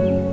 you.